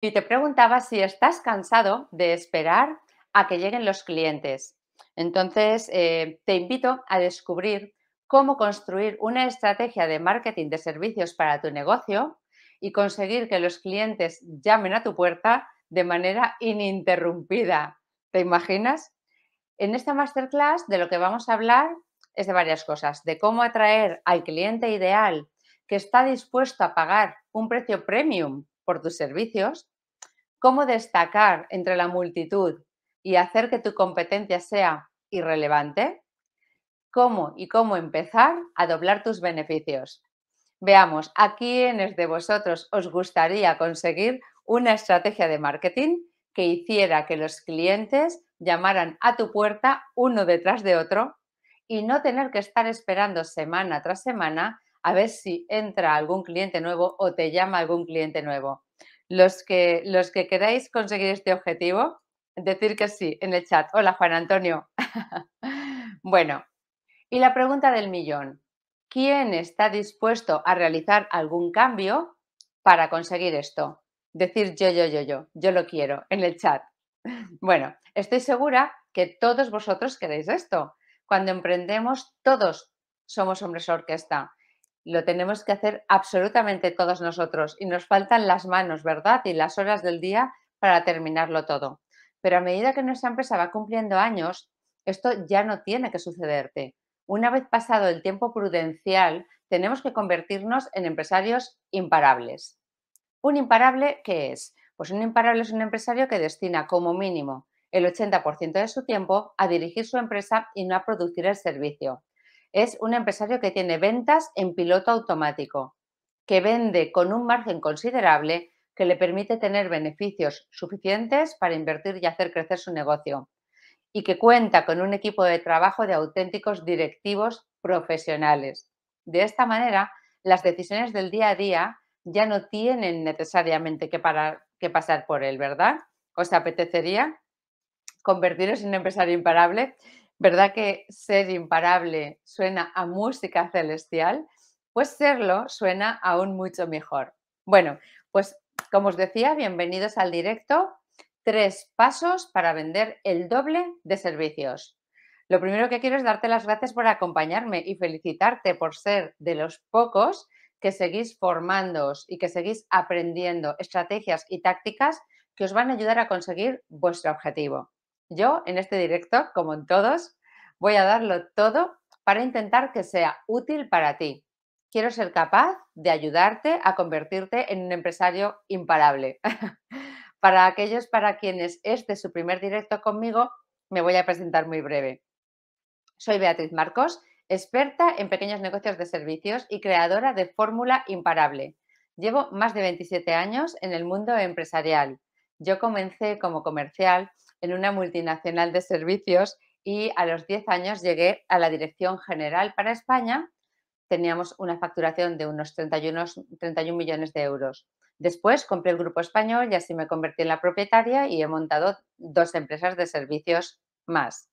Y te preguntaba si estás cansado de esperar a que lleguen los clientes. Entonces, eh, te invito a descubrir cómo construir una estrategia de marketing de servicios para tu negocio y conseguir que los clientes llamen a tu puerta de manera ininterrumpida. ¿Te imaginas? En esta masterclass de lo que vamos a hablar es de varias cosas, de cómo atraer al cliente ideal que está dispuesto a pagar un precio premium por tus servicios, cómo destacar entre la multitud y hacer que tu competencia sea irrelevante, cómo y cómo empezar a doblar tus beneficios. Veamos, ¿a quiénes de vosotros os gustaría conseguir una estrategia de marketing que hiciera que los clientes llamaran a tu puerta uno detrás de otro y no tener que estar esperando semana tras semana a ver si entra algún cliente nuevo o te llama algún cliente nuevo. Los que, los que queráis conseguir este objetivo, decir que sí en el chat. Hola, Juan Antonio. bueno, y la pregunta del millón. ¿Quién está dispuesto a realizar algún cambio para conseguir esto? Decir yo, yo, yo, yo, yo lo quiero en el chat. Bueno, estoy segura que todos vosotros queréis esto. Cuando emprendemos, todos somos hombres orquesta lo tenemos que hacer absolutamente todos nosotros y nos faltan las manos, ¿verdad? Y las horas del día para terminarlo todo. Pero a medida que nuestra empresa va cumpliendo años, esto ya no tiene que sucederte. Una vez pasado el tiempo prudencial, tenemos que convertirnos en empresarios imparables. ¿Un imparable qué es? Pues un imparable es un empresario que destina como mínimo el 80% de su tiempo a dirigir su empresa y no a producir el servicio es un empresario que tiene ventas en piloto automático, que vende con un margen considerable que le permite tener beneficios suficientes para invertir y hacer crecer su negocio y que cuenta con un equipo de trabajo de auténticos directivos profesionales. De esta manera, las decisiones del día a día ya no tienen necesariamente que, que pasar por él, ¿verdad? ¿Os apetecería convertiros en un empresario imparable? ¿Verdad que ser imparable suena a música celestial? Pues serlo suena aún mucho mejor. Bueno, pues como os decía, bienvenidos al directo. Tres pasos para vender el doble de servicios. Lo primero que quiero es darte las gracias por acompañarme y felicitarte por ser de los pocos que seguís formándoos y que seguís aprendiendo estrategias y tácticas que os van a ayudar a conseguir vuestro objetivo. Yo en este directo, como en todos, voy a darlo todo para intentar que sea útil para ti. Quiero ser capaz de ayudarte a convertirte en un empresario imparable. para aquellos para quienes este es su primer directo conmigo, me voy a presentar muy breve. Soy Beatriz Marcos, experta en pequeños negocios de servicios y creadora de Fórmula Imparable. Llevo más de 27 años en el mundo empresarial. Yo comencé como comercial en una multinacional de servicios y a los 10 años llegué a la Dirección General para España. Teníamos una facturación de unos 31, 31 millones de euros. Después compré el grupo español y así me convertí en la propietaria y he montado dos empresas de servicios más.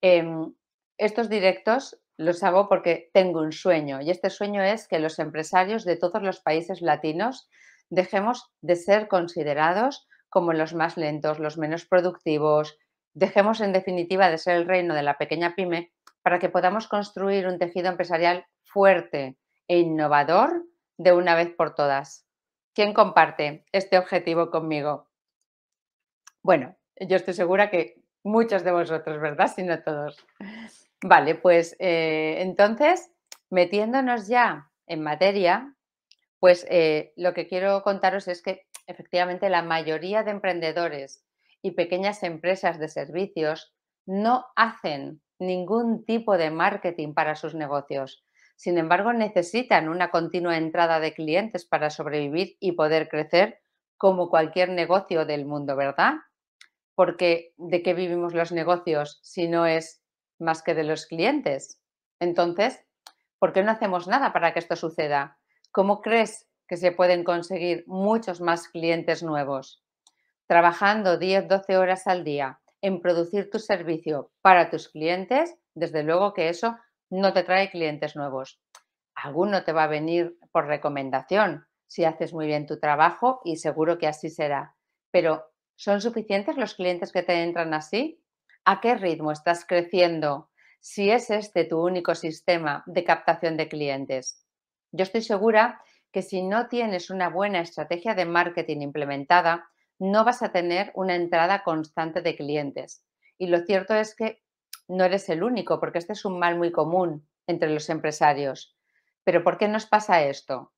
Em, estos directos los hago porque tengo un sueño y este sueño es que los empresarios de todos los países latinos dejemos de ser considerados como los más lentos, los menos productivos, Dejemos en definitiva de ser el reino de la pequeña pyme para que podamos construir un tejido empresarial fuerte e innovador de una vez por todas. ¿Quién comparte este objetivo conmigo? Bueno, yo estoy segura que muchos de vosotros, ¿verdad? Si no todos. Vale, pues eh, entonces, metiéndonos ya en materia, pues eh, lo que quiero contaros es que efectivamente la mayoría de emprendedores y pequeñas empresas de servicios no hacen ningún tipo de marketing para sus negocios. Sin embargo, necesitan una continua entrada de clientes para sobrevivir y poder crecer como cualquier negocio del mundo, ¿verdad? Porque ¿de qué vivimos los negocios si no es más que de los clientes? Entonces, ¿por qué no hacemos nada para que esto suceda? ¿Cómo crees que se pueden conseguir muchos más clientes nuevos? trabajando 10-12 horas al día en producir tu servicio para tus clientes, desde luego que eso no te trae clientes nuevos. Alguno te va a venir por recomendación, si haces muy bien tu trabajo y seguro que así será. Pero, ¿son suficientes los clientes que te entran así? ¿A qué ritmo estás creciendo si es este tu único sistema de captación de clientes? Yo estoy segura que si no tienes una buena estrategia de marketing implementada, no vas a tener una entrada constante de clientes. Y lo cierto es que no eres el único, porque este es un mal muy común entre los empresarios. Pero ¿por qué nos pasa esto?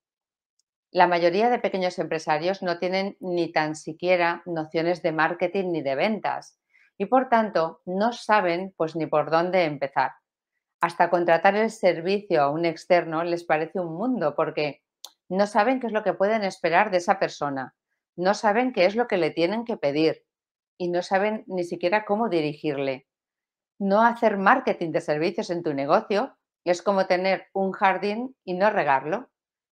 La mayoría de pequeños empresarios no tienen ni tan siquiera nociones de marketing ni de ventas y por tanto no saben pues ni por dónde empezar. Hasta contratar el servicio a un externo les parece un mundo porque no saben qué es lo que pueden esperar de esa persona, no saben qué es lo que le tienen que pedir y no saben ni siquiera cómo dirigirle. No hacer marketing de servicios en tu negocio es como tener un jardín y no regarlo.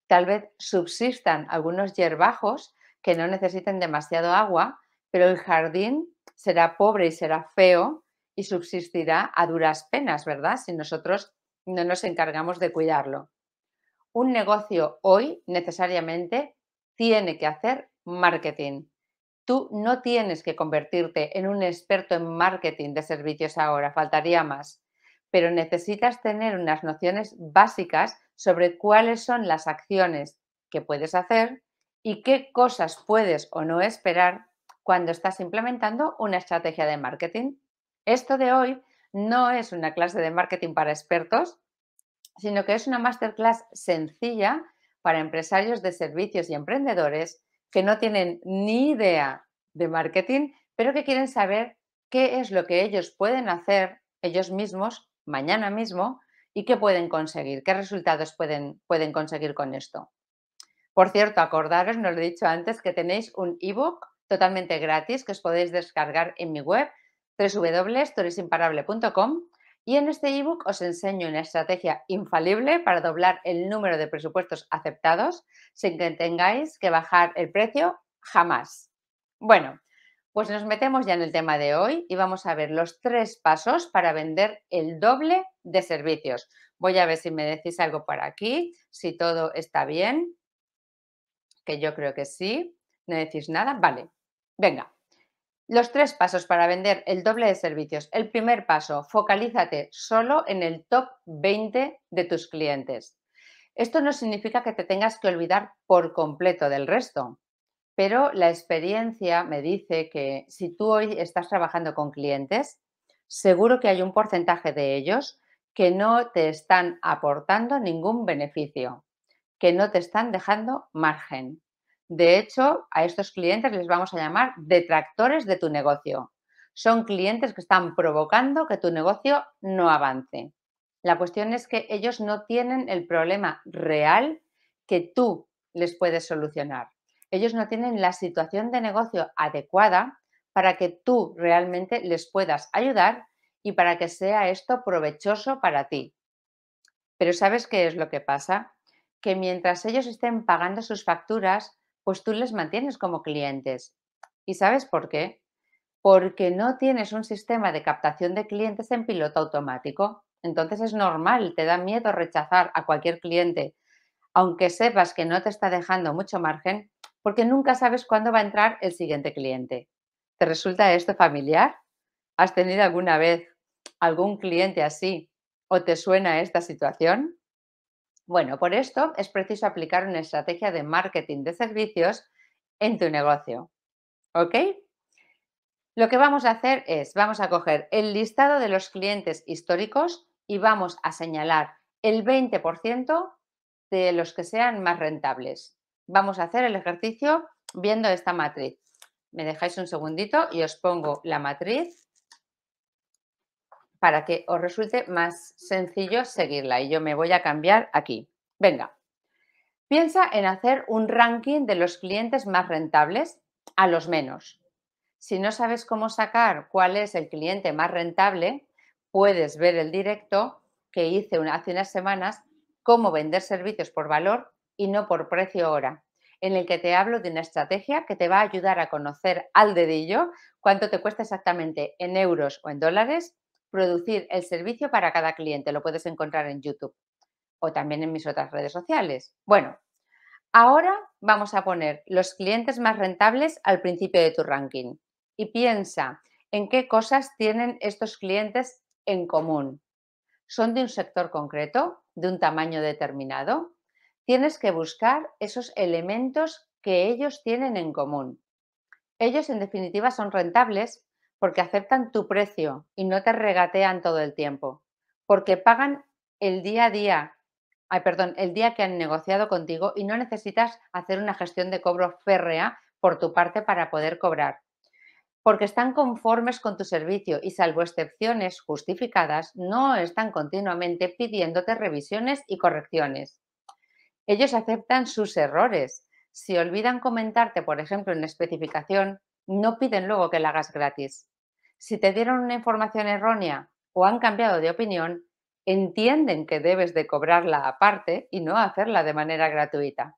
Tal vez subsistan algunos hierbajos que no necesiten demasiado agua, pero el jardín será pobre y será feo y subsistirá a duras penas, ¿verdad? Si nosotros no nos encargamos de cuidarlo. Un negocio hoy necesariamente tiene que hacer marketing. Tú no tienes que convertirte en un experto en marketing de servicios ahora, faltaría más, pero necesitas tener unas nociones básicas sobre cuáles son las acciones que puedes hacer y qué cosas puedes o no esperar cuando estás implementando una estrategia de marketing. Esto de hoy no es una clase de marketing para expertos, sino que es una masterclass sencilla para empresarios de servicios y emprendedores que no tienen ni idea de marketing, pero que quieren saber qué es lo que ellos pueden hacer ellos mismos mañana mismo y qué pueden conseguir, qué resultados pueden, pueden conseguir con esto. Por cierto, acordaros, no lo he dicho antes, que tenéis un ebook totalmente gratis que os podéis descargar en mi web www.storysimparable.com y en este ebook os enseño una estrategia infalible para doblar el número de presupuestos aceptados sin que tengáis que bajar el precio jamás. Bueno, pues nos metemos ya en el tema de hoy y vamos a ver los tres pasos para vender el doble de servicios. Voy a ver si me decís algo por aquí, si todo está bien, que yo creo que sí. ¿No decís nada? Vale, venga. Los tres pasos para vender el doble de servicios. El primer paso, focalízate solo en el top 20 de tus clientes. Esto no significa que te tengas que olvidar por completo del resto, pero la experiencia me dice que si tú hoy estás trabajando con clientes, seguro que hay un porcentaje de ellos que no te están aportando ningún beneficio, que no te están dejando margen. De hecho, a estos clientes les vamos a llamar detractores de tu negocio. Son clientes que están provocando que tu negocio no avance. La cuestión es que ellos no tienen el problema real que tú les puedes solucionar. Ellos no tienen la situación de negocio adecuada para que tú realmente les puedas ayudar y para que sea esto provechoso para ti. Pero ¿sabes qué es lo que pasa? Que mientras ellos estén pagando sus facturas, pues tú les mantienes como clientes. ¿Y sabes por qué? Porque no tienes un sistema de captación de clientes en piloto automático. Entonces es normal, te da miedo rechazar a cualquier cliente, aunque sepas que no te está dejando mucho margen, porque nunca sabes cuándo va a entrar el siguiente cliente. ¿Te resulta esto familiar? ¿Has tenido alguna vez algún cliente así o te suena esta situación? Bueno, por esto es preciso aplicar una estrategia de marketing de servicios en tu negocio. ¿Ok? Lo que vamos a hacer es, vamos a coger el listado de los clientes históricos y vamos a señalar el 20% de los que sean más rentables. Vamos a hacer el ejercicio viendo esta matriz. Me dejáis un segundito y os pongo la matriz para que os resulte más sencillo seguirla. Y yo me voy a cambiar aquí. Venga, piensa en hacer un ranking de los clientes más rentables a los menos. Si no sabes cómo sacar cuál es el cliente más rentable, puedes ver el directo que hice hace unas semanas, cómo vender servicios por valor y no por precio hora, en el que te hablo de una estrategia que te va a ayudar a conocer al dedillo cuánto te cuesta exactamente en euros o en dólares producir el servicio para cada cliente. Lo puedes encontrar en YouTube o también en mis otras redes sociales. Bueno, Ahora vamos a poner los clientes más rentables al principio de tu ranking y piensa en qué cosas tienen estos clientes en común. ¿Son de un sector concreto? ¿De un tamaño determinado? Tienes que buscar esos elementos que ellos tienen en común. Ellos, en definitiva, son rentables porque aceptan tu precio y no te regatean todo el tiempo, porque pagan el día a día, ay, perdón, el día que han negociado contigo y no necesitas hacer una gestión de cobro férrea por tu parte para poder cobrar. Porque están conformes con tu servicio y salvo excepciones justificadas, no están continuamente pidiéndote revisiones y correcciones. Ellos aceptan sus errores. Si olvidan comentarte, por ejemplo, en especificación, no piden luego que la hagas gratis. Si te dieron una información errónea o han cambiado de opinión, entienden que debes de cobrarla aparte y no hacerla de manera gratuita.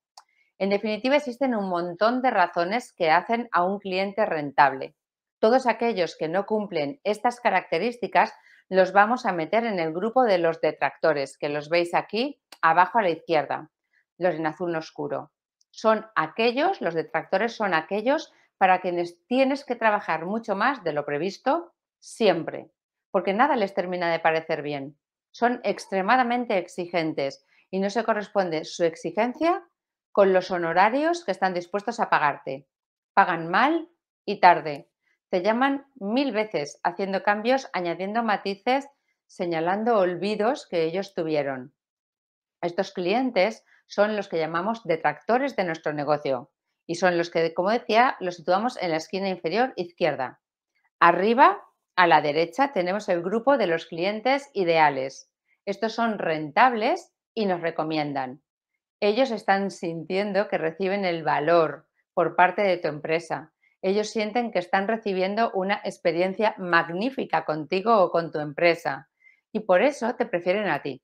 En definitiva, existen un montón de razones que hacen a un cliente rentable. Todos aquellos que no cumplen estas características los vamos a meter en el grupo de los detractores, que los veis aquí abajo a la izquierda, los en azul oscuro. Son aquellos, los detractores son aquellos para quienes tienes que trabajar mucho más de lo previsto siempre, porque nada les termina de parecer bien son extremadamente exigentes y no se corresponde su exigencia con los honorarios que están dispuestos a pagarte. Pagan mal y tarde. Te llaman mil veces haciendo cambios, añadiendo matices, señalando olvidos que ellos tuvieron. Estos clientes son los que llamamos detractores de nuestro negocio y son los que, como decía, los situamos en la esquina inferior izquierda. Arriba a la derecha tenemos el grupo de los clientes ideales. Estos son rentables y nos recomiendan. Ellos están sintiendo que reciben el valor por parte de tu empresa. Ellos sienten que están recibiendo una experiencia magnífica contigo o con tu empresa y por eso te prefieren a ti.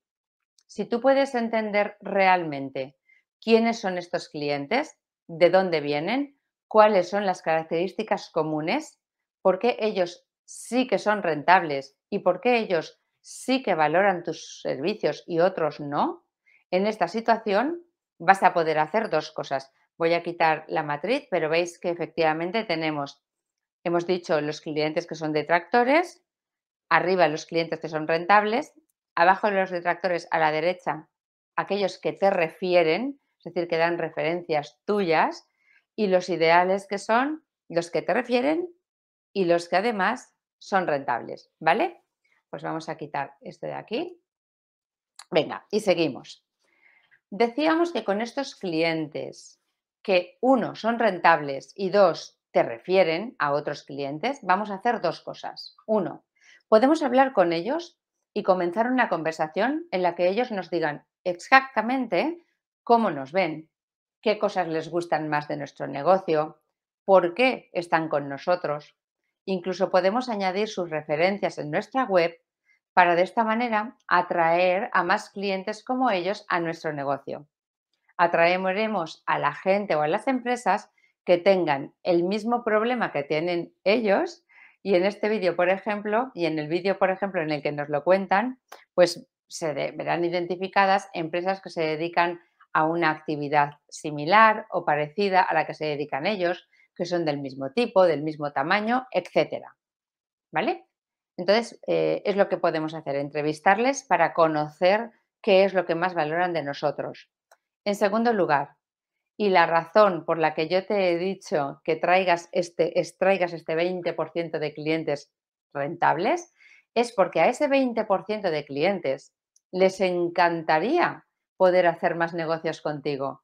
Si tú puedes entender realmente quiénes son estos clientes, de dónde vienen, cuáles son las características comunes, por qué ellos sí que son rentables y por qué ellos sí que valoran tus servicios y otros no, en esta situación vas a poder hacer dos cosas. Voy a quitar la matriz, pero veis que efectivamente tenemos, hemos dicho los clientes que son detractores, arriba los clientes que son rentables, abajo los detractores a la derecha, aquellos que te refieren, es decir, que dan referencias tuyas, y los ideales que son los que te refieren y los que además son rentables, ¿vale? Pues vamos a quitar este de aquí. Venga, y seguimos. Decíamos que con estos clientes que uno son rentables y dos te refieren a otros clientes, vamos a hacer dos cosas. Uno, podemos hablar con ellos y comenzar una conversación en la que ellos nos digan exactamente cómo nos ven, qué cosas les gustan más de nuestro negocio, por qué están con nosotros, Incluso podemos añadir sus referencias en nuestra web para de esta manera atraer a más clientes como ellos a nuestro negocio. Atraeremos a la gente o a las empresas que tengan el mismo problema que tienen ellos y en este vídeo, por ejemplo, y en el vídeo, por ejemplo, en el que nos lo cuentan, pues se verán identificadas empresas que se dedican a una actividad similar o parecida a la que se dedican ellos, que son del mismo tipo, del mismo tamaño, etcétera. ¿Vale? Entonces, eh, es lo que podemos hacer, entrevistarles para conocer qué es lo que más valoran de nosotros. En segundo lugar, y la razón por la que yo te he dicho que traigas este, extraigas este 20% de clientes rentables es porque a ese 20% de clientes les encantaría poder hacer más negocios contigo.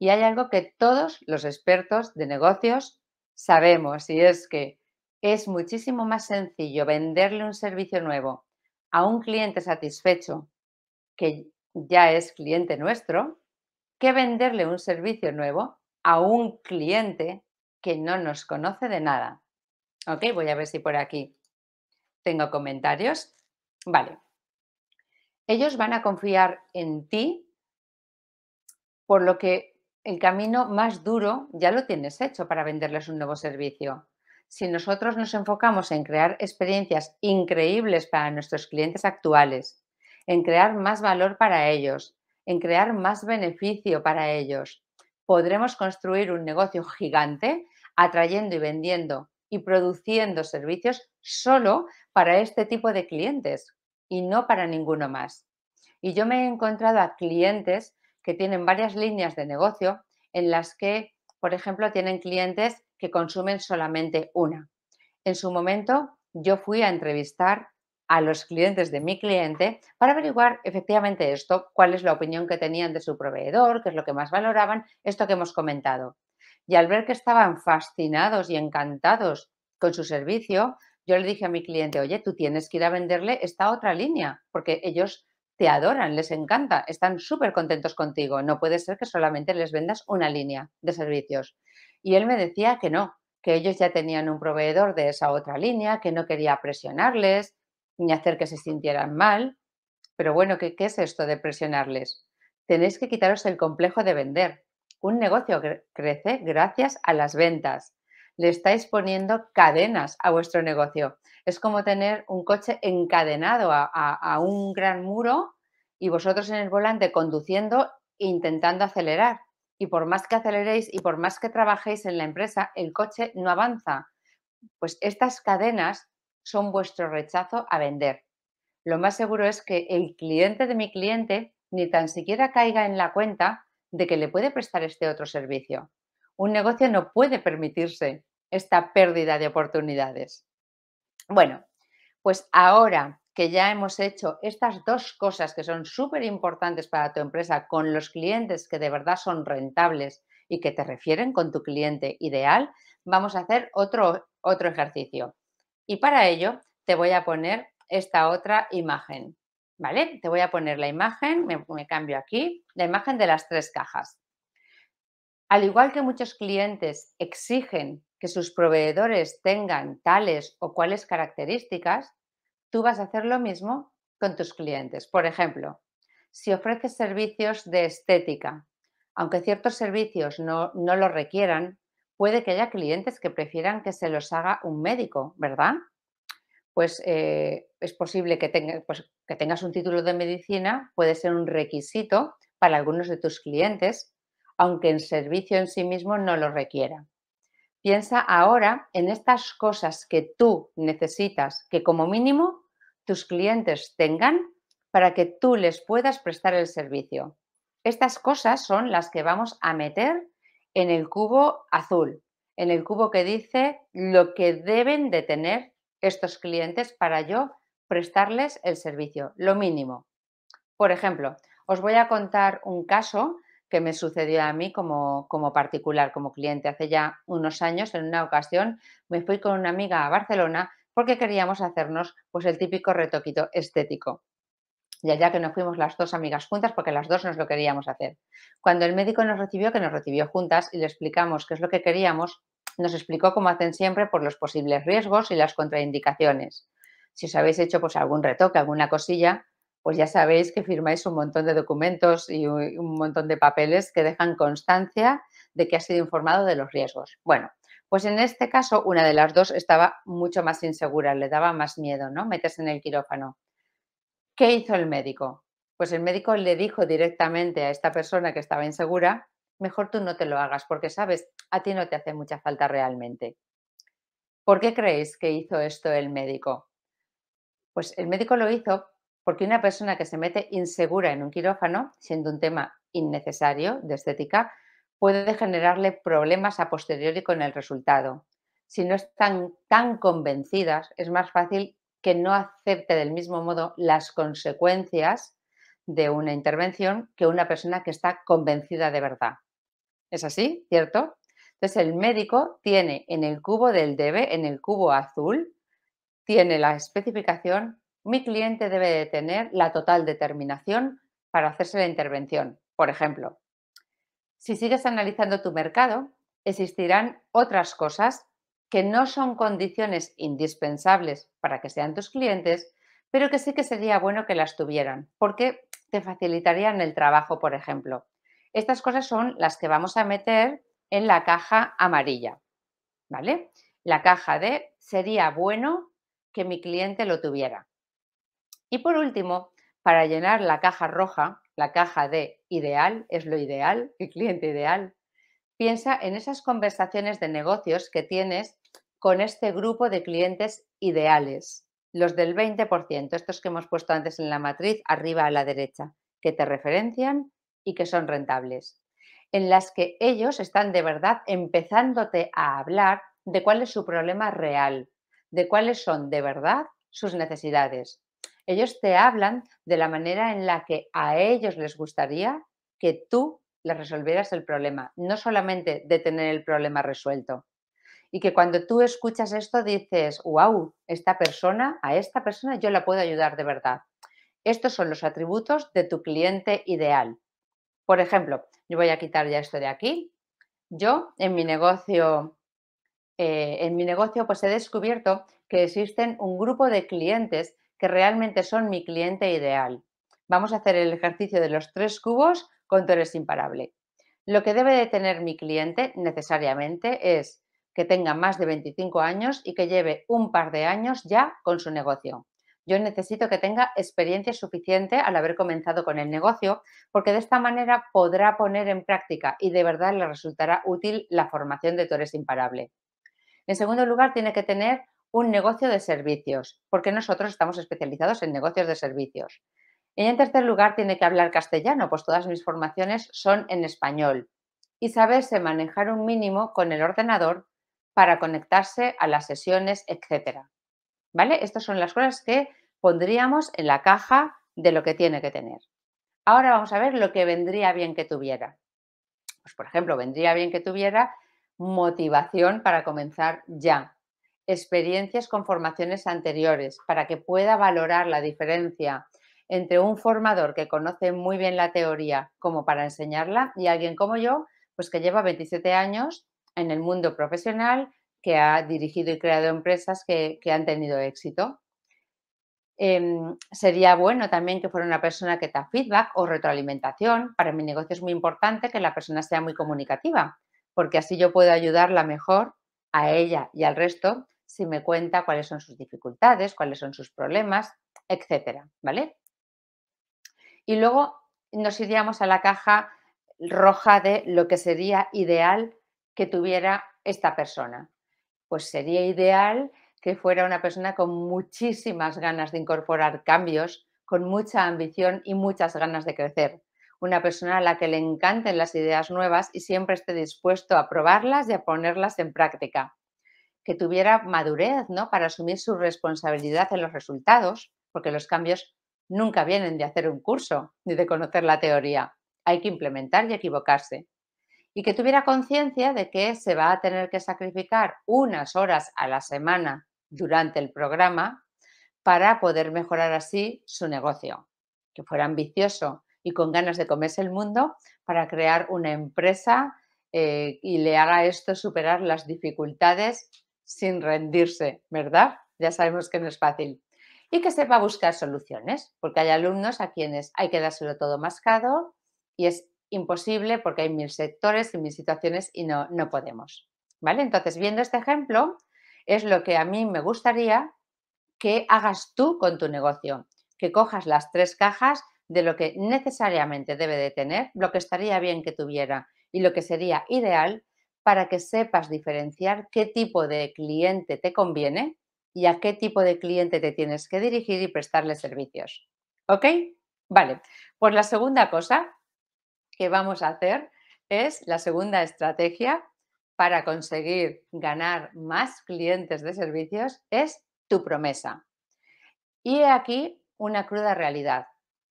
Y hay algo que todos los expertos de negocios sabemos y es que es muchísimo más sencillo venderle un servicio nuevo a un cliente satisfecho que ya es cliente nuestro que venderle un servicio nuevo a un cliente que no nos conoce de nada. Ok, voy a ver si por aquí tengo comentarios. Vale. Ellos van a confiar en ti por lo que el camino más duro ya lo tienes hecho para venderles un nuevo servicio. Si nosotros nos enfocamos en crear experiencias increíbles para nuestros clientes actuales, en crear más valor para ellos, en crear más beneficio para ellos, podremos construir un negocio gigante atrayendo y vendiendo y produciendo servicios solo para este tipo de clientes y no para ninguno más. Y yo me he encontrado a clientes que tienen varias líneas de negocio en las que, por ejemplo, tienen clientes que consumen solamente una. En su momento, yo fui a entrevistar a los clientes de mi cliente para averiguar efectivamente esto, cuál es la opinión que tenían de su proveedor, qué es lo que más valoraban, esto que hemos comentado. Y al ver que estaban fascinados y encantados con su servicio, yo le dije a mi cliente, oye, tú tienes que ir a venderle esta otra línea, porque ellos te adoran, les encanta, están súper contentos contigo. No puede ser que solamente les vendas una línea de servicios. Y él me decía que no, que ellos ya tenían un proveedor de esa otra línea, que no quería presionarles ni hacer que se sintieran mal. Pero bueno, ¿qué, qué es esto de presionarles? Tenéis que quitaros el complejo de vender. Un negocio crece gracias a las ventas. Le estáis poniendo cadenas a vuestro negocio. Es como tener un coche encadenado a, un gran muro y vosotros en el volante conduciendo e intentando acelerar. Y por más que aceleréis y por más que trabajéis en la empresa, el coche no avanza. Pues estas cadenas son vuestro rechazo a vender. Lo más seguro es que el cliente de mi cliente ni tan siquiera caiga en la cuenta de que le puede prestar este otro servicio. Un negocio no puede permitirse esta pérdida de oportunidades. Bueno, pues ahora que ya hemos hecho estas dos cosas que son súper importantes para tu empresa con los clientes que de verdad son rentables y que te refieren con tu cliente ideal, vamos a hacer otro, otro ejercicio. Y para ello te voy a poner esta otra imagen. ¿vale? Te voy a poner la imagen, me, cambio aquí, la imagen de las tres cajas. Al igual que muchos clientes exigen que sus proveedores tengan tales o cuales características, tú vas a hacer lo mismo con tus clientes. Por ejemplo, si ofreces servicios de estética, aunque ciertos servicios no, no lo requieran, puede que haya clientes que prefieran que se los haga un médico, ¿verdad? pues eh, es posible que, pues, que tengas un título de medicina, puede ser un requisito para algunos de tus clientes, aunque el servicio en sí mismo no lo requiera. Piensa ahora en estas cosas que tú necesitas que como mínimo tus clientes tengan para que tú les puedas prestar el servicio. Estas cosas son las que vamos a meter en el cubo azul, en el cubo que dice lo que deben de tener estos clientes para yo prestarles el servicio, lo mínimo. Por ejemplo, os voy a contar un caso que me sucedió a mí como, como, particular, como cliente. Hace ya unos años, en una ocasión, me fui con una amiga a Barcelona porque queríamos hacernos pues, el típico retoquito estético. Y allá que nos fuimos las dos amigas juntas porque las dos nos lo queríamos hacer. Cuando el médico nos recibió, que nos recibió juntas y le explicamos qué es lo que queríamos, nos explicó cómo hacen siempre por los posibles riesgos y las contraindicaciones. Si os habéis hecho pues, algún retoque, alguna cosilla, pues ya sabéis que firmáis un montón de documentos y un montón de papeles que dejan constancia de que ha sido informado de los riesgos. Bueno, pues en este caso una de las dos estaba mucho más insegura, le daba más miedo, ¿no? Meterse en el quirófano. ¿Qué hizo el médico? Pues el médico le dijo directamente a esta persona que estaba insegura mejor tú no te lo hagas porque sabes, a ti no te hace mucha falta realmente. ¿Por qué creéis que hizo esto el médico? Pues el médico lo hizo porque una persona que se mete insegura en un quirófano, siendo un tema innecesario de estética, puede generarle problemas a posteriori con el resultado. Si no están tan convencidas, es más fácil que no acepte del mismo modo las consecuencias de una intervención que una persona que está convencida de verdad. ¿Es así? ¿Cierto? Entonces el médico tiene en el cubo del debe, en el cubo azul, tiene la especificación, mi cliente debe de tener la total determinación para hacerse la intervención. Por ejemplo, si sigues analizando tu mercado, existirán otras cosas que no son condiciones indispensables para que sean tus clientes, pero que sí que sería bueno que las tuvieran, porque te facilitarían el trabajo, por ejemplo. Estas cosas son las que vamos a meter en la caja amarilla, ¿vale? La caja de sería bueno que mi cliente lo tuviera. Y por último, para llenar la caja roja, la caja de ideal, es lo ideal, el cliente ideal, piensa en esas conversaciones de negocios que tienes con este grupo de clientes ideales, los del 20%, estos que hemos puesto antes en la matriz, arriba a la derecha, que te referencian y que son rentables, en las que ellos están de verdad empezándote a hablar de cuál es su problema real, de cuáles son de verdad sus necesidades. Ellos te hablan de la manera en la que a ellos les gustaría que tú les resolvieras el problema, no solamente de tener el problema resuelto. Y que cuando tú escuchas esto dices, wow, esta persona, a esta persona yo la puedo ayudar de verdad. Estos son los atributos de tu cliente ideal. Por ejemplo, yo voy a quitar ya esto de aquí. Yo en mi negocio, eh, en mi negocio, pues he descubierto que existen un grupo de clientes que realmente son mi cliente ideal. Vamos a hacer el ejercicio de los tres cubos con tú eres imparable. Lo que debe de tener mi cliente necesariamente es que tenga más de 25 años y que lleve un par de años ya con su negocio. Yo necesito que tenga experiencia suficiente al haber comenzado con el negocio, porque de esta manera podrá poner en práctica y de verdad le resultará útil la formación de Tú eres imparable. En segundo lugar, tiene que tener un negocio de servicios, porque nosotros estamos especializados en negocios de servicios. Y en tercer lugar, tiene que hablar castellano, pues todas mis formaciones son en español. Y saberse manejar un mínimo con el ordenador para conectarse a las sesiones, etcétera. ¿Vale? Estas son las cosas que pondríamos en la caja de lo que tiene que tener. Ahora vamos a ver lo que vendría bien que tuviera. Pues, por ejemplo, vendría bien que tuviera motivación para comenzar ya, experiencias con formaciones anteriores, para que pueda valorar la diferencia entre un formador que conoce muy bien la teoría como para enseñarla y alguien como yo, pues que lleva 27 años en el mundo profesional, que ha dirigido y creado empresas que, han tenido éxito. Em, sería bueno también que fuera una persona que da feedback o retroalimentación. Para mi negocio es muy importante que la persona sea muy comunicativa, porque así yo puedo ayudarla mejor a ella y al resto si me cuenta cuáles son sus dificultades, cuáles son sus problemas, etcétera, ¿vale? Y luego nos iríamos a la caja roja de lo que sería ideal que tuviera esta persona. Pues sería ideal que fuera una persona con muchísimas ganas de incorporar cambios, con mucha ambición y muchas ganas de crecer. Una persona a la que le encanten las ideas nuevas y siempre esté dispuesto a probarlas y a ponerlas en práctica. Que tuviera madurez ¿no? para asumir su responsabilidad en los resultados, porque los cambios nunca vienen de hacer un curso ni de conocer la teoría. Hay que implementar y equivocarse. Y que tuviera conciencia de que se va a tener que sacrificar unas horas a la semana durante el programa para poder mejorar así su negocio. Que fuera ambicioso y con ganas de comerse el mundo para crear una empresa eh, y le haga esto superar las dificultades sin rendirse, ¿verdad? Ya sabemos que no es fácil y que sepa buscar soluciones, porque hay alumnos a quienes hay que dárselo todo mascado y es imposible porque hay mil sectores y mil situaciones y no, no podemos. ¿Vale? Entonces, viendo este ejemplo, es lo que a mí me gustaría que hagas tú con tu negocio, que cojas las tres cajas de lo que necesariamente debe de tener, lo que estaría bien que tuviera y lo que sería ideal para que sepas diferenciar qué tipo de cliente te conviene y a qué tipo de cliente te tienes que dirigir y prestarle servicios. ¿Ok? Vale, pues la segunda cosa que vamos a hacer es la segunda estrategia para conseguir ganar más clientes de servicios es tu promesa. Y aquí una cruda realidad.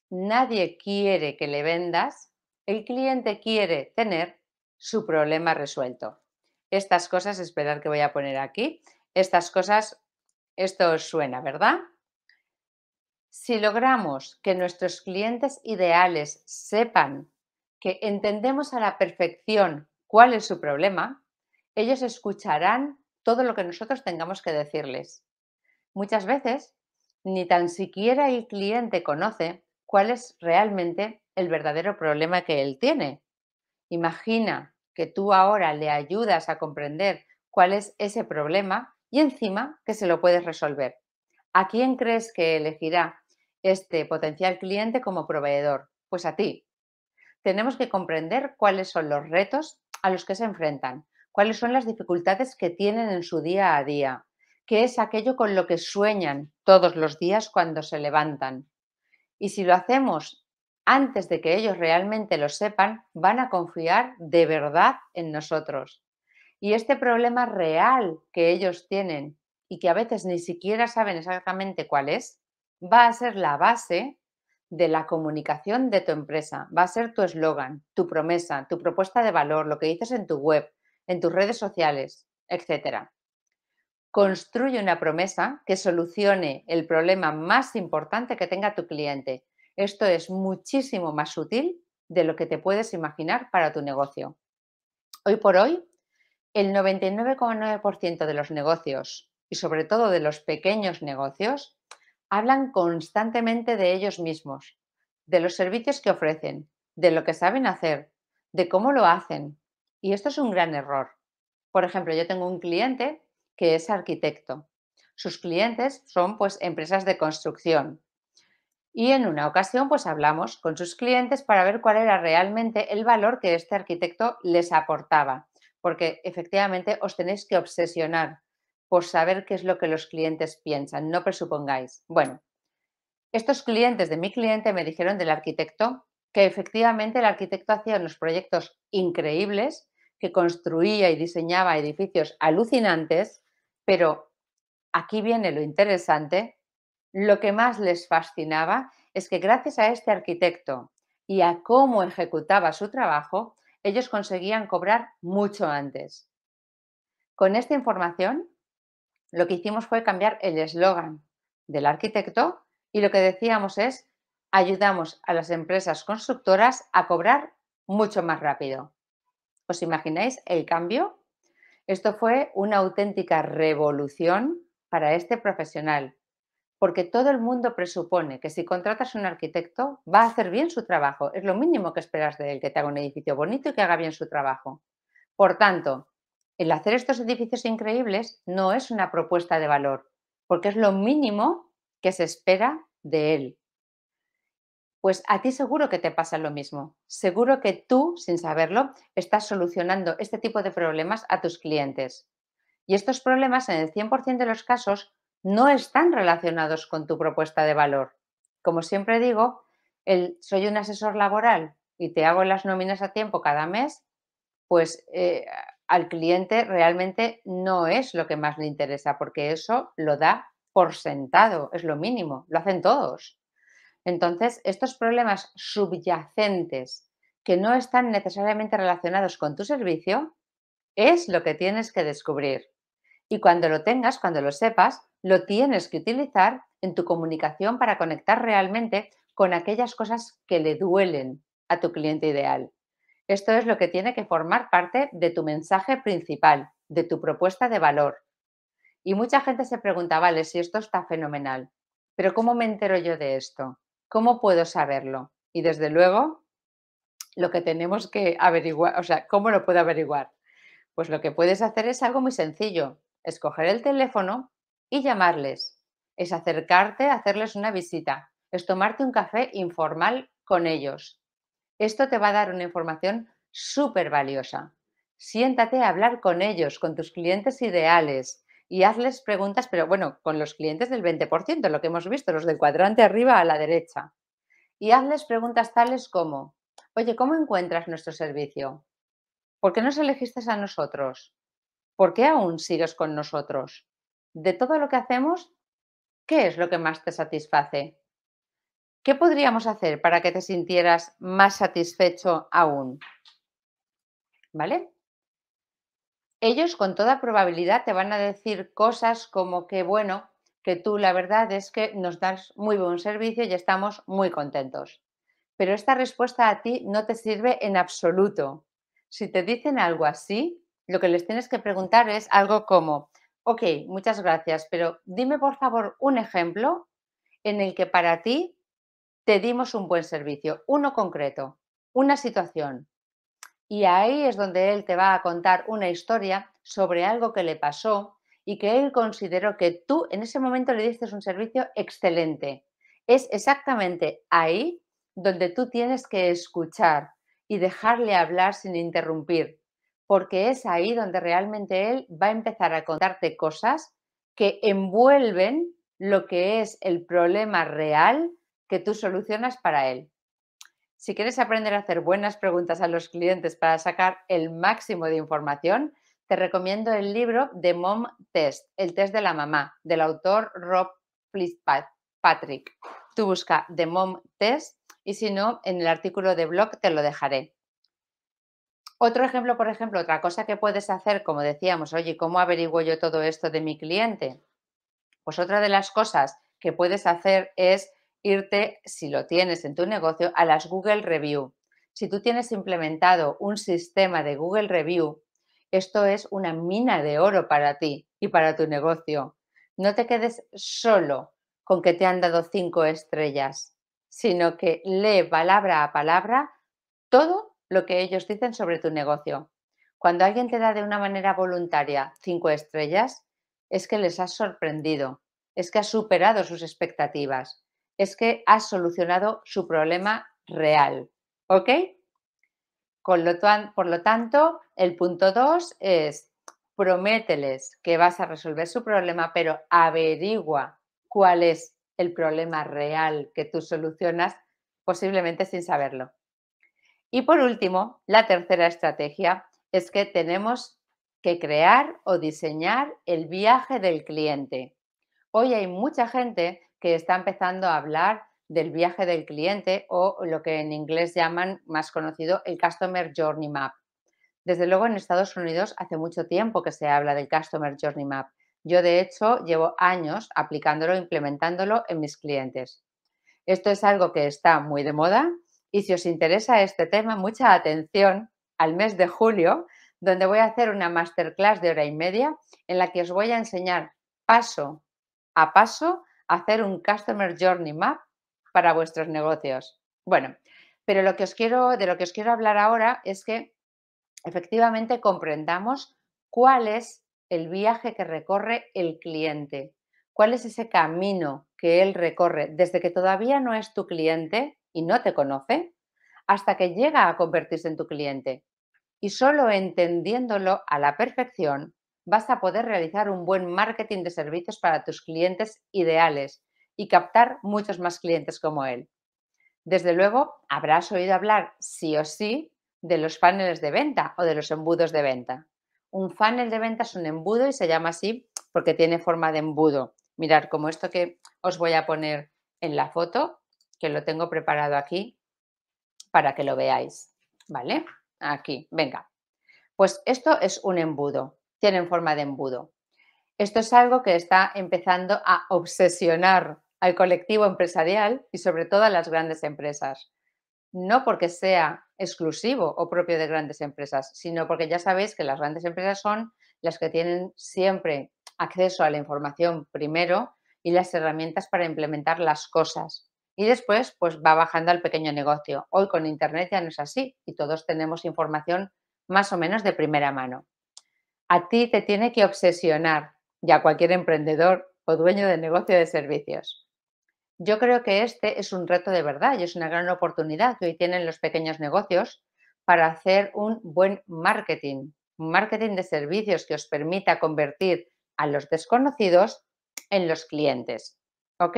Nadie quiere que le vendas, el cliente quiere tener su problema resuelto. Estas cosas, esperar que voy a poner aquí, estas cosas esto os suena, ¿verdad? Si logramos que nuestros clientes ideales sepan que entendemos a la perfección cuál es su problema, ellos escucharán todo lo que nosotros tengamos que decirles. Muchas veces ni tan siquiera el cliente conoce cuál es realmente el verdadero problema que él tiene. Imagina que tú ahora le ayudas a comprender cuál es ese problema y encima que se lo puedes resolver. ¿A quién crees que elegirá este potencial cliente como proveedor? Pues a ti. Tenemos que comprender cuáles son los retos a los que se enfrentan, cuáles son las dificultades que tienen en su día a día, qué es aquello con lo que sueñan todos los días cuando se levantan. Y si lo hacemos antes de que ellos realmente lo sepan, van a confiar de verdad en nosotros. Y este problema real que ellos tienen y que a veces ni siquiera saben exactamente cuál es, va a ser la base de la comunicación de tu empresa, va a ser tu eslogan, tu promesa, tu propuesta de valor, lo que dices en tu web, en tus redes sociales, etc. Construye una promesa que solucione el problema más importante que tenga tu cliente. Esto es muchísimo más útil de lo que te puedes imaginar para tu negocio. Hoy por hoy, el 99,9% de los negocios y sobre todo de los pequeños negocios hablan constantemente de ellos mismos, de los servicios que ofrecen, de lo que saben hacer, de cómo lo hacen. Y esto es un gran error. Por ejemplo, yo tengo un cliente que es arquitecto. Sus clientes son pues empresas de construcción. Y en una ocasión pues hablamos con sus clientes para ver cuál era realmente el valor que este arquitecto les aportaba porque efectivamente os tenéis que obsesionar por saber qué es lo que los clientes piensan, no presupongáis. Bueno, estos clientes de mi cliente me dijeron del arquitecto que efectivamente el arquitecto hacía unos proyectos increíbles, que construía y diseñaba edificios alucinantes, pero aquí viene lo interesante, lo que más les fascinaba es que gracias a este arquitecto y a cómo ejecutaba su trabajo, ellos conseguían cobrar mucho antes. Con esta información, lo que hicimos fue cambiar el eslogan del arquitecto y lo que decíamos es, ayudamos a las empresas constructoras a cobrar mucho más rápido. ¿Os imagináis el cambio? Esto fue una auténtica revolución para este profesional, porque todo el mundo presupone que si contratas a un arquitecto va a hacer bien su trabajo. Es lo mínimo que esperas de él, que te haga un edificio bonito y que haga bien su trabajo. Por tanto, el hacer estos edificios increíbles no es una propuesta de valor, porque es lo mínimo que se espera de él. Pues a ti seguro que te pasa lo mismo. Seguro que tú, sin saberlo, estás solucionando este tipo de problemas a tus clientes. Y estos problemas, en el 100% de los casos, no están relacionados con tu propuesta de valor. Como siempre digo, el soy un asesor laboral y te hago las nóminas a tiempo cada mes, pues eh, al cliente realmente no es lo que más le interesa, porque eso lo da por sentado, es lo mínimo, lo hacen todos. Entonces, estos problemas subyacentes que no están necesariamente relacionados con tu servicio, es lo que tienes que descubrir. Y cuando lo tengas, cuando lo sepas, lo tienes que utilizar en tu comunicación para conectar realmente con aquellas cosas que le duelen a tu cliente ideal. Esto es lo que tiene que formar parte de tu mensaje principal, de tu propuesta de valor. Y mucha gente se pregunta, vale, si esto está fenomenal, pero ¿cómo me entero yo de esto? ¿Cómo puedo saberlo? Y desde luego, lo que tenemos que averiguar, o sea, ¿cómo lo puedo averiguar? Pues lo que puedes hacer es algo muy sencillo, escoger el teléfono y llamarles. Es acercarte a hacerles una visita, es tomarte un café informal con ellos. Esto te va a dar una información súper valiosa. Siéntate a hablar con ellos, con tus clientes ideales y hazles preguntas, pero bueno, con los clientes del 20%, lo que hemos visto, los del cuadrante arriba a la derecha. Y hazles preguntas tales como, oye, ¿cómo encuentras nuestro servicio? ¿Por qué nos elegiste a nosotros? ¿Por qué aún sigues con nosotros? de todo lo que hacemos, ¿qué es lo que más te satisface? ¿Qué podríamos hacer para que te sintieras más satisfecho aún? ¿Vale? Ellos con toda probabilidad te van a decir cosas como que, bueno, que tú la verdad es que nos das muy buen servicio y estamos muy contentos. Pero esta respuesta a ti no te sirve en absoluto. Si te dicen algo así, lo que les tienes que preguntar es algo como, Ok, muchas gracias, pero dime por favor un ejemplo en el que para ti te dimos un buen servicio, uno concreto, una situación. Y ahí es donde él te va a contar una historia sobre algo que le pasó y que él consideró que tú en ese momento le diste un servicio excelente. Es exactamente ahí donde tú tienes que escuchar y dejarle hablar sin interrumpir, porque es ahí donde realmente él va a empezar a contarte cosas que envuelven lo que es el problema real que tú solucionas para él. Si quieres aprender a hacer buenas preguntas a los clientes para sacar el máximo de información, te recomiendo el libro The Mom Test, el test de la mamá, del autor Rob Patrick. Tú busca The Mom Test y si no, en el artículo de blog te lo dejaré. Otro ejemplo, por ejemplo, otra cosa que puedes hacer, como decíamos, oye, ¿cómo averiguo yo todo esto de mi cliente? Pues otra de las cosas que puedes hacer es irte, si lo tienes en tu negocio, a las Google Review. Si tú tienes implementado un sistema de Google Review, esto es una mina de oro para ti y para tu negocio. No te quedes solo con que te han dado cinco estrellas, sino que lee palabra a palabra todo lo que ellos dicen sobre tu negocio. Cuando alguien te da de una manera voluntaria cinco estrellas, es que les has sorprendido, es que has superado sus expectativas, es que has solucionado su problema real. ¿Ok? Con lo por lo tanto, el punto dos es promételes que vas a resolver su problema, pero averigua cuál es el problema real que tú solucionas, posiblemente sin saberlo. Y por último, la tercera estrategia es que tenemos que crear o diseñar el viaje del cliente. Hoy hay mucha gente que está empezando a hablar del viaje del cliente o lo que en inglés llaman más conocido el Customer Journey Map. Desde luego en Estados Unidos hace mucho tiempo que se habla del Customer Journey Map. Yo de hecho llevo años aplicándolo, implementándolo en mis clientes. Esto es algo que está muy de moda y si os interesa este tema, mucha atención al mes de julio donde voy a hacer una masterclass de hora y media en la que os voy a enseñar paso a paso a hacer un Customer Journey Map para vuestros negocios. Bueno, pero lo que os quiero, de lo que os quiero hablar ahora es que efectivamente comprendamos cuál es el viaje que recorre el cliente, cuál es ese camino que él recorre desde que todavía no es tu cliente y no te conoce hasta que llega a convertirse en tu cliente y solo entendiéndolo a la perfección vas a poder realizar un buen marketing de servicios para tus clientes ideales y captar muchos más clientes como él. Desde luego, habrás oído hablar sí o sí de los funnels de venta o de los embudos de venta. Un funnel de venta es un embudo y se llama así porque tiene forma de embudo. Mirad, como esto que os voy a poner en la foto, que lo tengo preparado aquí para que lo veáis. ¿Vale? Aquí, venga. Pues esto es un embudo, tienen forma de embudo. Esto es algo que está empezando a obsesionar al colectivo empresarial y sobre todo a las grandes empresas. No porque sea exclusivo o propio de grandes empresas, sino porque ya sabéis que las grandes empresas son las que tienen siempre acceso a la información primero y las herramientas para implementar las cosas y después pues va bajando al pequeño negocio. Hoy con Internet ya no es así y todos tenemos información más o menos de primera mano. A ti te tiene que obsesionar ya a cualquier emprendedor o dueño de negocio de servicios. Yo creo que este es un reto de verdad y es una gran oportunidad que hoy tienen los pequeños negocios para hacer un buen marketing, un marketing de servicios que os permita convertir a los desconocidos en los clientes. ¿Ok?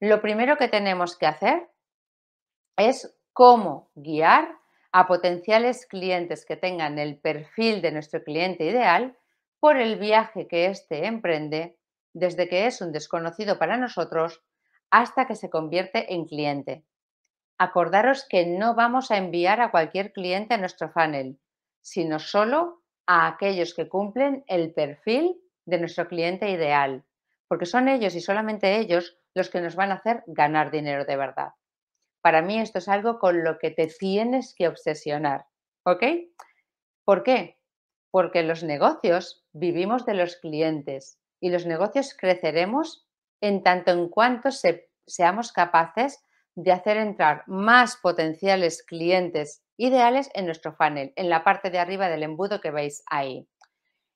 Lo primero que tenemos que hacer es cómo guiar a potenciales clientes que tengan el perfil de nuestro cliente ideal por el viaje que éste emprende desde que es un desconocido para nosotros hasta que se convierte en cliente. Acordaros que no vamos a enviar a cualquier cliente a nuestro funnel, sino solo a aquellos que cumplen el perfil de nuestro cliente ideal, porque son ellos y solamente ellos los que nos van a hacer ganar dinero de verdad. Para mí esto es algo con lo que te tienes que obsesionar, ¿ok? ¿Por qué? Porque los negocios vivimos de los clientes y los negocios creceremos en tanto en cuanto seamos capaces de hacer entrar más potenciales clientes ideales en nuestro funnel, en la parte de arriba del embudo que veis ahí.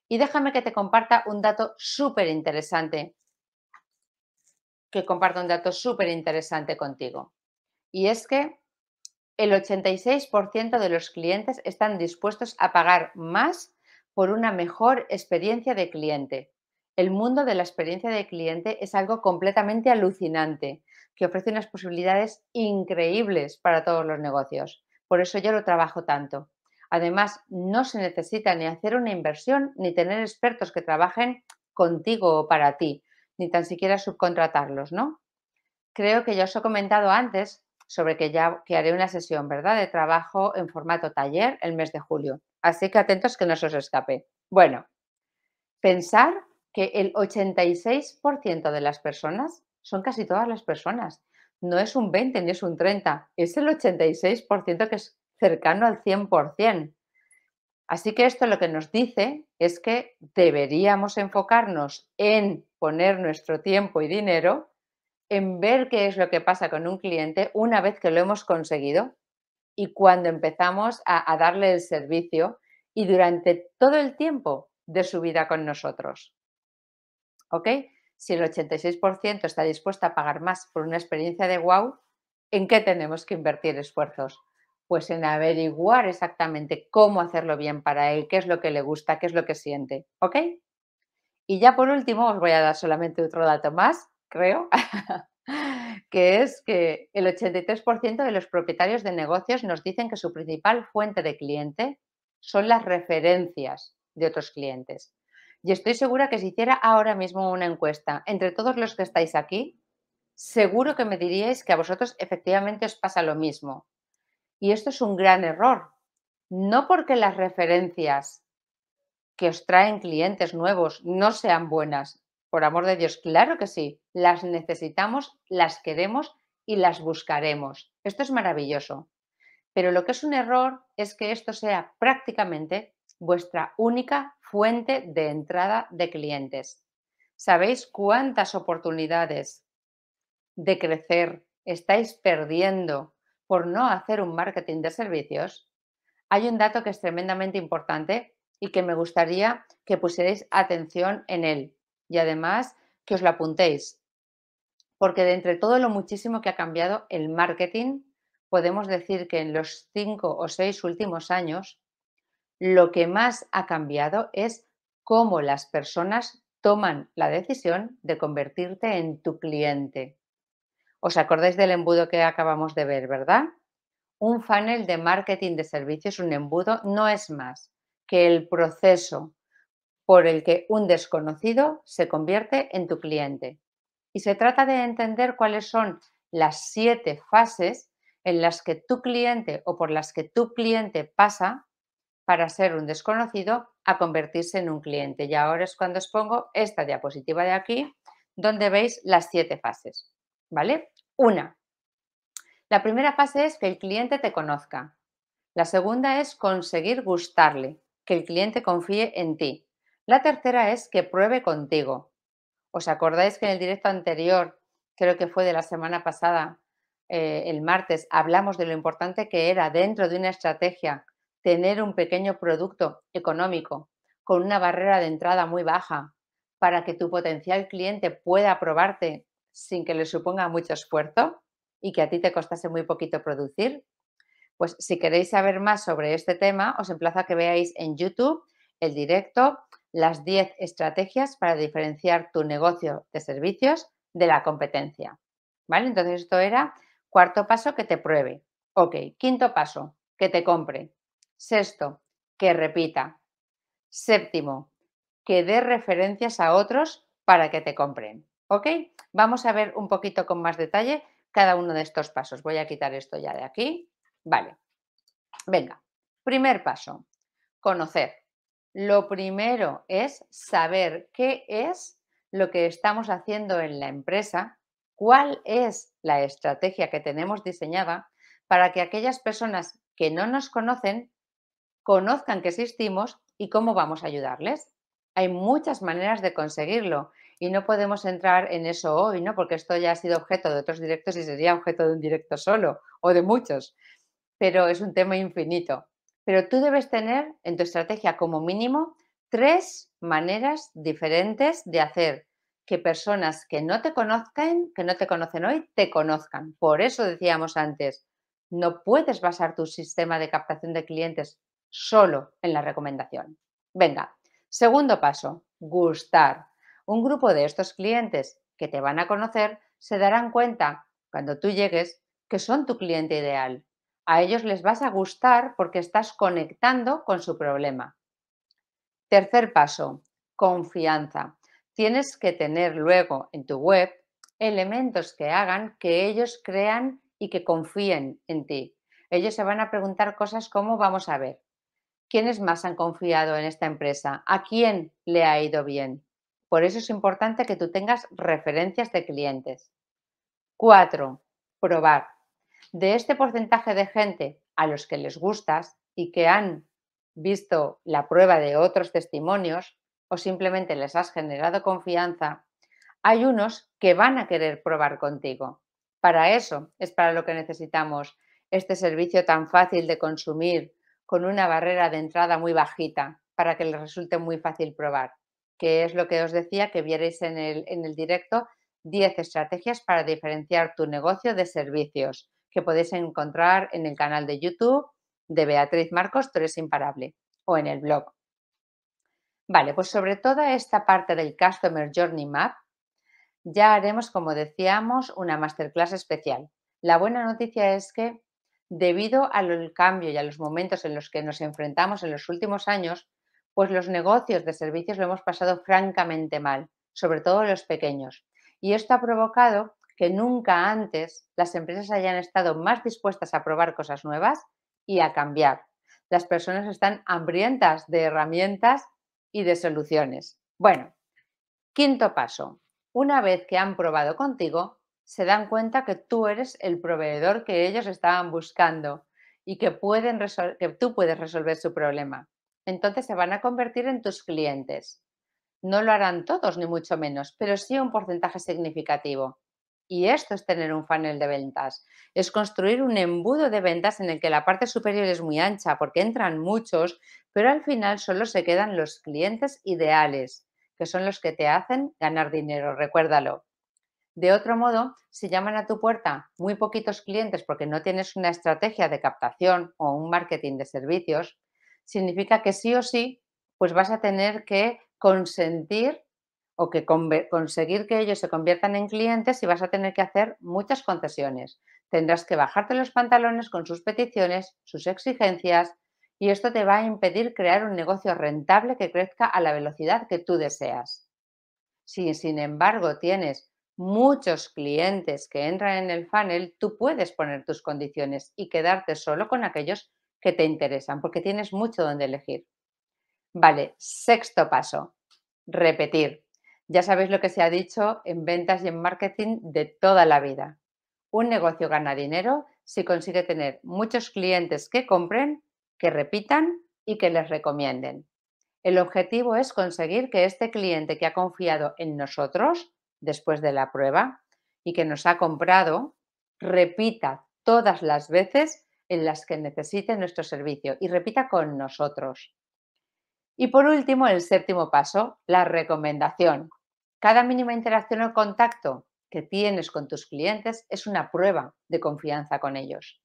Y déjame que te comparta un dato súper interesante que comparto un dato súper interesante contigo. Y es que el 86% de los clientes están dispuestos a pagar más por una mejor experiencia de cliente. El mundo de la experiencia de cliente es algo completamente alucinante, que ofrece unas posibilidades increíbles para todos los negocios. Por eso yo lo trabajo tanto. Además, no se necesita ni hacer una inversión ni tener expertos que trabajen contigo o para ti, ni tan siquiera subcontratarlos, ¿no? Creo que ya os he comentado antes sobre que ya que haré una sesión, ¿verdad?, de trabajo en formato taller el mes de julio. Así que atentos que no se os escape. Bueno, pensar que el 86% de las personas son casi todas las personas. No es un 20 ni es un 30, es el 86% que es cercano al 100%. Así que esto lo que nos dice es que deberíamos enfocarnos en poner nuestro tiempo y dinero en ver qué es lo que pasa con un cliente una vez que lo hemos conseguido y cuando empezamos a, darle el servicio y durante todo el tiempo de su vida con nosotros. ¿Ok? Si el 86% está dispuesto a pagar más por una experiencia de wow, ¿en qué tenemos que invertir esfuerzos? Pues en averiguar exactamente cómo hacerlo bien para él, qué es lo que le gusta, qué es lo que siente. ¿Ok? Y ya por último os voy a dar solamente otro dato más creo, que es que el 83% de los propietarios de negocios nos dicen que su principal fuente de cliente son las referencias de otros clientes. Y estoy segura que si hiciera ahora mismo una encuesta entre todos los que estáis aquí, seguro que me diríais que a vosotros efectivamente os pasa lo mismo. Y esto es un gran error. No porque las referencias que os traen clientes nuevos no sean buenas, por amor de Dios, claro que sí, las necesitamos, las queremos y las buscaremos. Esto es maravilloso. Pero lo que es un error es que esto sea prácticamente vuestra única fuente de entrada de clientes. ¿Sabéis cuántas oportunidades de crecer estáis perdiendo por no hacer un marketing de servicios? Hay un dato que es tremendamente importante y que me gustaría que pusierais atención en él y además que os lo apuntéis, porque de entre todo lo muchísimo que ha cambiado el marketing, podemos decir que en los cinco o seis últimos años, lo que más ha cambiado es cómo las personas toman la decisión de convertirte en tu cliente. ¿Os acordáis del embudo que acabamos de ver, verdad? Un funnel de marketing de servicios, un embudo, no es más que el proceso por el que un desconocido se convierte en tu cliente. Y se trata de entender cuáles son las siete fases en las que tu cliente o por las que tu cliente pasa para ser un desconocido a convertirse en un cliente. Y ahora es cuando os pongo esta diapositiva de aquí, donde veis las siete fases. ¿Vale? Una. La primera fase es que el cliente te conozca. La segunda es conseguir gustarle, que el cliente confíe en ti. La tercera es que pruebe contigo. ¿Os acordáis que en el directo anterior, creo que fue de la semana pasada, eh, el martes, hablamos de lo importante que era dentro de una estrategia tener un pequeño producto económico con una barrera de entrada muy baja para que tu potencial cliente pueda probarte sin que le suponga mucho esfuerzo y que a ti te costase muy poquito producir? Pues si queréis saber más sobre este tema, os emplazo a que veáis en YouTube el directo las 10 estrategias para diferenciar tu negocio de servicios de la competencia. ¿Vale? Entonces esto era cuarto paso, que te pruebe. Ok, quinto paso, que te compre. Sexto, que repita. Séptimo, que dé referencias a otros para que te compren. ¿Ok? Vamos a ver un poquito con más detalle cada uno de estos pasos. Voy a quitar esto ya de aquí. Vale. Venga, primer paso, conocer. Lo primero es saber qué es lo que estamos haciendo en la empresa, cuál es la estrategia que tenemos diseñada para que aquellas personas que no nos conocen conozcan que existimos y cómo vamos a ayudarles. Hay muchas maneras de conseguirlo y no podemos entrar en eso hoy, ¿no? Porque esto ya ha sido objeto de otros directos y sería objeto de un directo solo o de muchos, pero es un tema infinito. Pero tú debes tener en tu estrategia como mínimo tres maneras diferentes de hacer que personas que no te conozcan, que no te conocen hoy, te conozcan. Por eso decíamos antes, No puedes basar tu sistema de captación de clientes solo en la recomendación. Venga, segundo paso, gustar. Un grupo de estos clientes que te van a conocer se darán cuenta cuando tú llegues que son tu cliente ideal. A ellos les vas a gustar porque estás conectando con su problema. Tercer paso, confianza. Tienes que tener luego en tu web elementos que hagan que ellos crean y que confíen en ti. Ellos se van a preguntar cosas como, vamos a ver, ¿quiénes más han confiado en esta empresa? ¿A quién le ha ido bien? Por eso es importante que tú tengas referencias de clientes. Cuatro, probar. De este porcentaje de gente a los que les gustas y que han visto la prueba de otros testimonios o simplemente les has generado confianza, hay unos que van a querer probar contigo. Para eso es para lo que necesitamos este servicio tan fácil de consumir, con una barrera de entrada muy bajita, para que les resulte muy fácil probar, que es lo que os decía que vierais en el, en el directo, 10 estrategias para diferenciar tu negocio de servicios, que podéis encontrar en el canal de YouTube de Beatriz Marcos, Tú eres imparable, o en el blog. Vale, pues sobre toda esta parte del Customer Journey Map, ya haremos, como decíamos, una masterclass especial. La buena noticia es que debido al cambio y a los momentos en los que nos enfrentamos en los últimos años, pues los negocios de servicios lo hemos pasado francamente mal, sobre todo los pequeños. Y esto ha provocado que nunca antes las empresas hayan estado más dispuestas a probar cosas nuevas y a cambiar. Las personas están hambrientas de herramientas y de soluciones. Bueno, quinto paso, una vez que han probado contigo, se dan cuenta que tú eres el proveedor que ellos estaban buscando y que, pueden que tú puedes resolver su problema. Entonces se van a convertir en tus clientes. No lo harán todos, ni mucho menos, pero sí un porcentaje significativo. Y esto es tener un funnel de ventas. Es construir un embudo de ventas en el que la parte superior es muy ancha porque entran muchos, pero al final solo se quedan los clientes ideales, que son los que te hacen ganar dinero, recuérdalo. De otro modo, si llaman a tu puerta muy poquitos clientes porque no tienes una estrategia de captación o un marketing de servicios, significa que sí o sí, pues vas a tener que consentir o que conseguir que ellos se conviertan en clientes y vas a tener que hacer muchas concesiones. Tendrás que bajarte los pantalones con sus peticiones, sus exigencias, y esto te va a impedir crear un negocio rentable que crezca a la velocidad que tú deseas. Si sin embargo tienes muchos clientes que entran en el funnel, tú puedes poner tus condiciones y quedarte solo con aquellos que te interesan, porque tienes mucho donde elegir. Vale, sexto paso, repetir. Ya sabéis lo que se ha dicho en ventas y en marketing de toda la vida. Un negocio gana dinero si consigue tener muchos clientes que compren que repitan y que les recomienden. El objetivo es conseguir que este cliente que ha confiado en nosotros después de la prueba y que nos ha comprado, repita todas las veces en las que necesite nuestro servicio y repita con nosotros. Y por último, el séptimo paso, la recomendación. Cada mínima interacción o contacto que tienes con tus clientes es una prueba de confianza con ellos.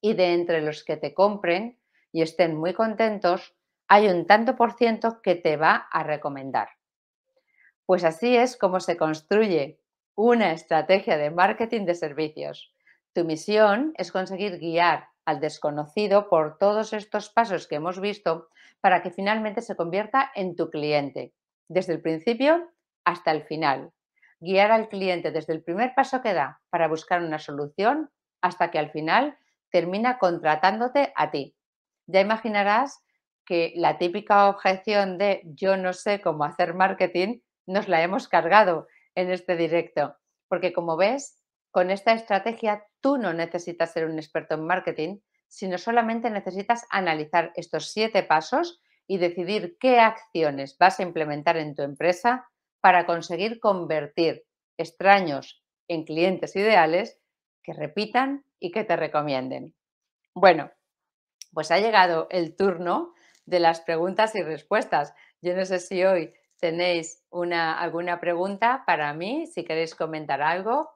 Y de entre los que te compren, y estén muy contentos, hay un tanto por ciento que te va a recomendar. Pues así es como se construye una estrategia de marketing de servicios. Tu misión es conseguir guiar al desconocido por todos estos pasos que hemos visto para que finalmente se convierta en tu cliente, desde el principio hasta el final. Guiar al cliente desde el primer paso que da para buscar una solución hasta que al final termina contratándote a ti. Ya imaginarás que la típica objeción de yo no sé cómo hacer marketing nos la hemos cargado en este directo, porque como ves, con esta estrategia tú no necesitas ser un experto en marketing, sino solamente necesitas analizar estos siete pasos y decidir qué acciones vas a implementar en tu empresa para conseguir convertir extraños en clientes ideales que repitan y que te recomienden. Bueno, pues ha llegado el turno de las preguntas y respuestas. Yo no sé si hoy tenéis una, alguna pregunta para mí, si queréis comentar algo.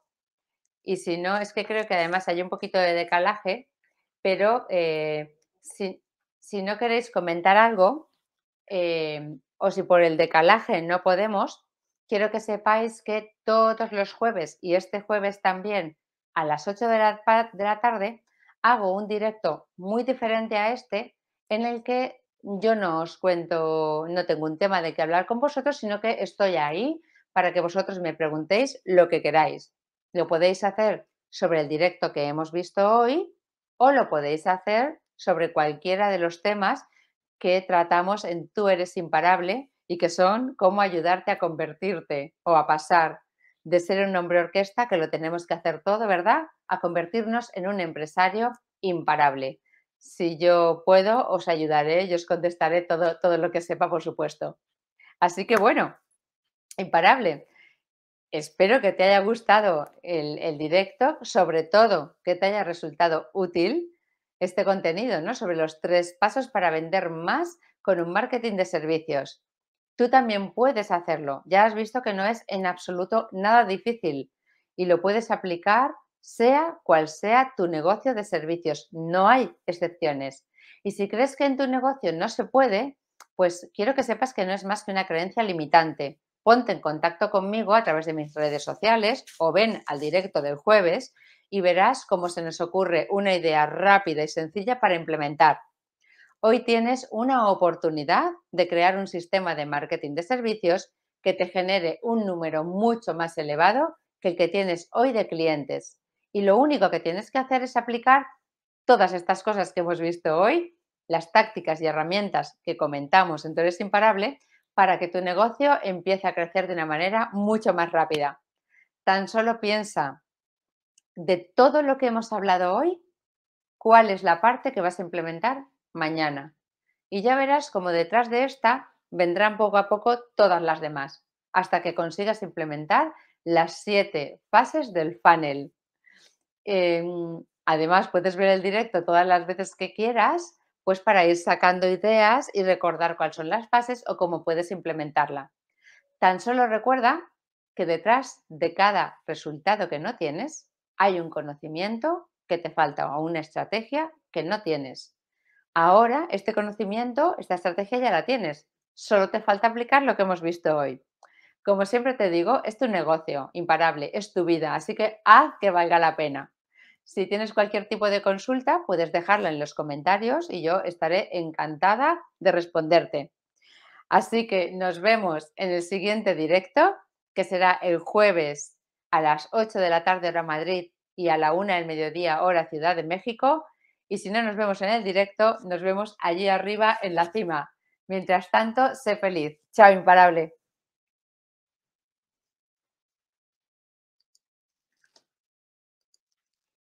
Y si no, es que creo que además hay un poquito de decalaje, pero eh, si, no queréis comentar algo, eh, o si por el decalaje no podemos, quiero que sepáis que todos los jueves y este jueves también a las 8 de la, de la tarde hago un directo muy diferente a este en el que yo no os cuento, no tengo un tema de que hablar con vosotros, sino que estoy ahí para que vosotros me preguntéis lo que queráis. Lo podéis hacer sobre el directo que hemos visto hoy o lo podéis hacer sobre cualquiera de los temas que tratamos en Tú eres imparable y que son cómo ayudarte a convertirte o a pasar de ser un hombre orquesta, que lo tenemos que hacer todo, ¿verdad? A convertirnos en un empresario imparable. Si yo puedo, os ayudaré y os contestaré todo, todo lo que sepa, por supuesto. Así que bueno, imparable. Espero que te haya gustado el, directo, sobre todo que te haya resultado útil este contenido, ¿no? Sobre los tres pasos para vender más con un marketing de servicios. Tú también puedes hacerlo. Ya has visto que no es en absoluto nada difícil y lo puedes aplicar sea cual sea tu negocio de servicios. No hay excepciones. Y si crees que en tu negocio no se puede, pues quiero que sepas que no es más que una creencia limitante. Ponte en contacto conmigo a través de mis redes sociales o ven al directo del jueves y verás cómo se nos ocurre una idea rápida y sencilla para implementar. Hoy tienes una oportunidad de crear un sistema de marketing de servicios que te genere un número mucho más elevado que el que tienes hoy de clientes. Y lo único que tienes que hacer es aplicar todas estas cosas que hemos visto hoy, las tácticas y herramientas que comentamos en Torres Imparable, para que tu negocio empiece a crecer de una manera mucho más rápida. Tan solo piensa de todo lo que hemos hablado hoy, cuál es la parte que vas a implementar mañana. Y ya verás como detrás de esta vendrán poco a poco todas las demás, hasta que consigas implementar las siete fases del funnel. Em, además, puedes ver el directo todas las veces que quieras, pues para ir sacando ideas y recordar cuáles son las fases o cómo puedes implementarla. Tan solo recuerda que detrás de cada resultado que no tienes hay un conocimiento que te falta o una estrategia que no tienes. Ahora, este conocimiento, esta estrategia ya la tienes. Solo te falta aplicar lo que hemos visto hoy. Como siempre te digo, es tu negocio, imparable, es tu vida, así que haz que valga la pena. Si tienes cualquier tipo de consulta, puedes dejarla en los comentarios y yo estaré encantada de responderte. Así que nos vemos en el siguiente directo, que será el jueves a las 8 de la tarde hora Madrid y a la 1 del mediodía hora Ciudad de México. Y si no nos vemos en el directo, nos vemos allí arriba en la cima. Mientras tanto, sé feliz. Chao, imparable.